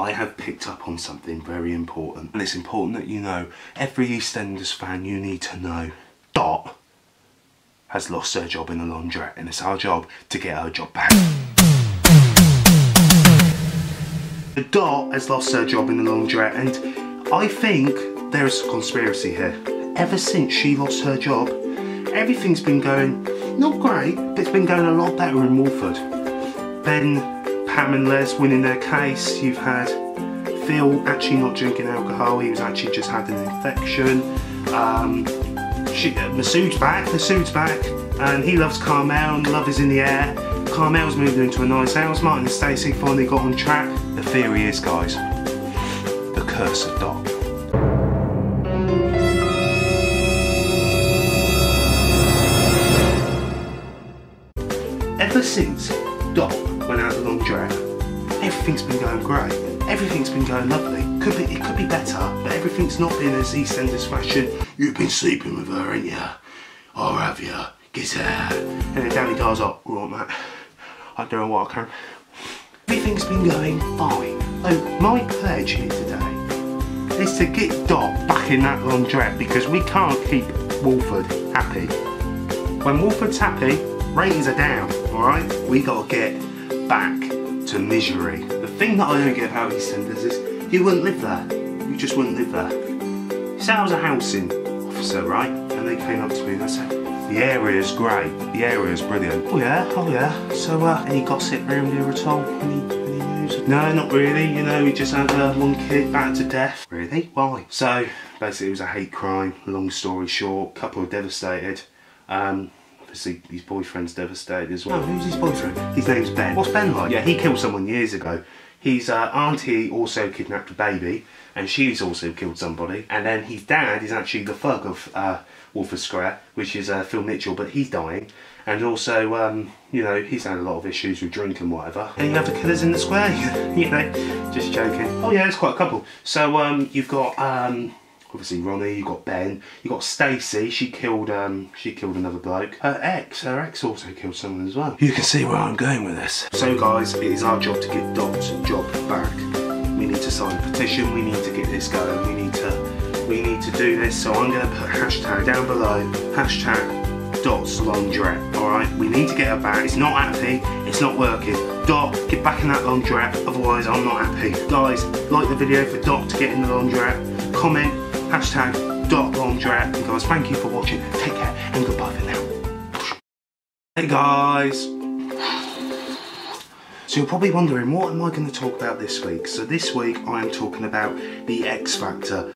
I have picked up on something very important, and it's important that you know. Every EastEnders fan, you need to know. Dot has lost her job in the laundrette, and it's our job to get her job back. Dot has lost her job in the laundrette, and I think there is a conspiracy here. Ever since she lost her job, everything's been going not great, but it's been going a lot better in Walford. Ben Pam and Les winning their case. You've had Phil actually not drinking alcohol. He was actually just had an infection. Um, she, uh, Masood's back. Masood's back, and he loves Carmel, and love is in the air. Carmel's moving into a nice house. Martin and Stacey finally got on track. The theory is, guys, the curse of Dot. Ever since went out everything's been going great. Everything's been going lovely. Could be, it could be better, but everything's not been as EastEnders fashion. You've been sleeping with her, ain't ya? Or have you? Get her. And then Danny Carr's like, right, Matt. I don't know what I can. Everything's been going fine. So my pledge here today is to get Dot back in that laundrette because we can't keep Walford happy. When Walford's happy, ratings are down, alright? We gotta get back to misery. The thing that I don't get about EastEnders is you wouldn't live there. You just wouldn't live there. So I was a housing officer, right? And they came up to me and they said, the area's great, the area's brilliant. Oh yeah, oh yeah. So uh, any gossip round here at all? Any, any news? No, not really. You know, we just had uh, one kid battered to death. Really? Why? So basically it was a hate crime, long story short, couple devastated. Um, obviously his boyfriend's devastated as well. Oh, who's his boyfriend? His name's Ben. What's Ben like? Yeah, he killed someone years ago. His uh, auntie also kidnapped a baby, and she's also killed somebody. And then his dad is actually the thug of uh, Walford Square, which is uh, Phil Mitchell, but he's dying. And also, um, you know, he's had a lot of issues with drink and whatever. Any other killers in the square, you know, just joking. Oh yeah, it's quite a couple. So um, you've got um, obviously Ronnie, you got Ben, you got Stacey, she killed um she killed another bloke. Her ex, her ex also killed someone as well. You can see where I'm going with this. So guys, it is our job to get Dot's job back. We need to sign a petition, we need to get this going, we need to we need to do this. So I'm gonna put hashtag down below, hashtag Dot's laundrette. Alright, we need to get her back. It's not happy, it's not working. Dot, get back in that laundrette, otherwise I'm not happy. Guys, like the video for Dot to get in the laundrette, comment, hashtag dot laundrette. And guys, thank you for watching. Take care and goodbye for now. Hey guys. So you're probably wondering, what am I going to talk about this week? So this week I am talking about the X Factor.